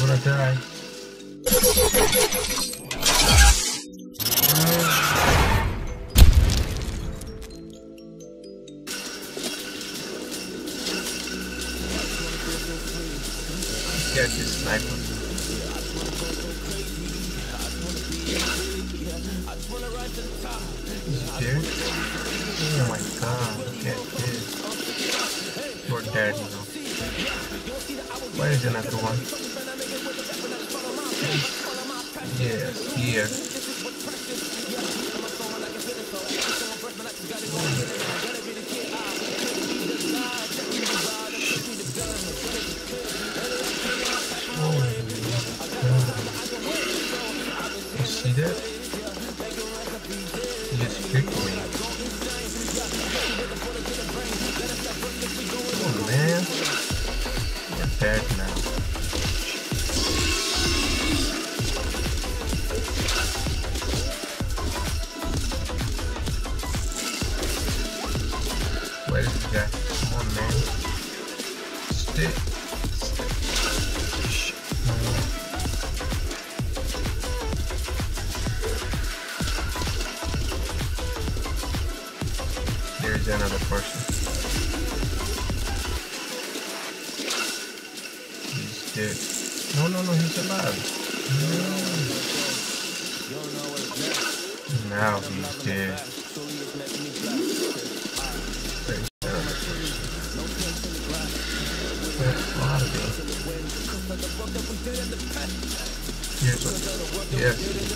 I'm gonna die. Get this sniper. Is he dead? Oh my god, look at this. You're dead now. Where is another one? Yes, here. Come on man. Shh. There's another person. He's dead. No, no, no, he's alive. No. Now he's dead.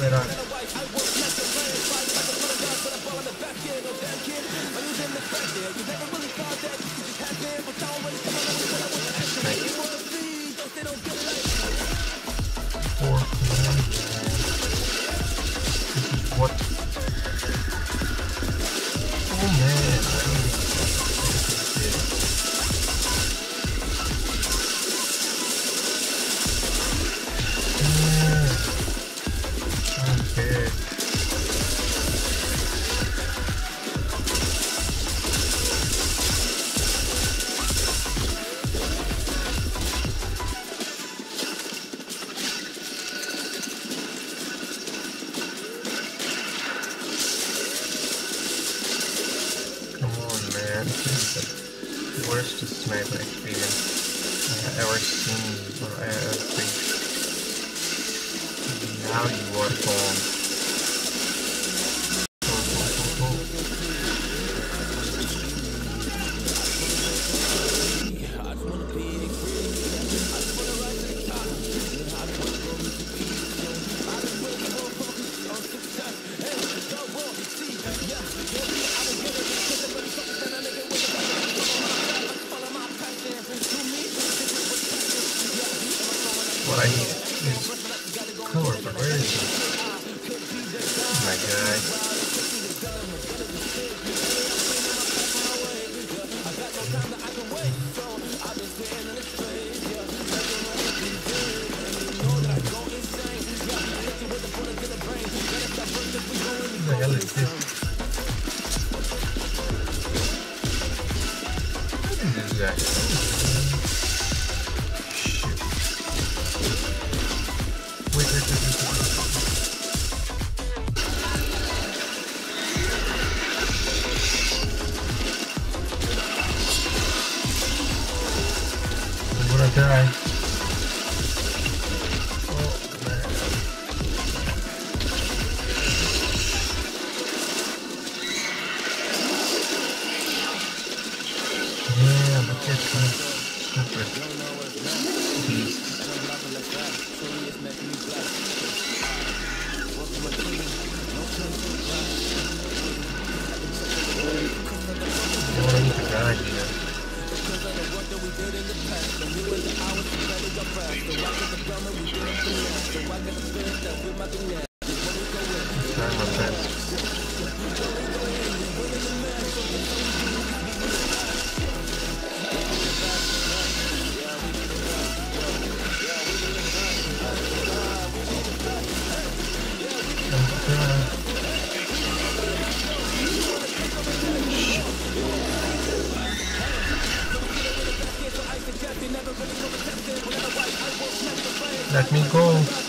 Right on the worst sniper experience I have ever seen or ever faced. Now you are gone. What I need is cover, but where is? Oh my god. Is this? I'm that we did in the past. And we were the hours to better our past The rock of the realm that we didn't finesse The rock of the spirit that we might be next Let me go.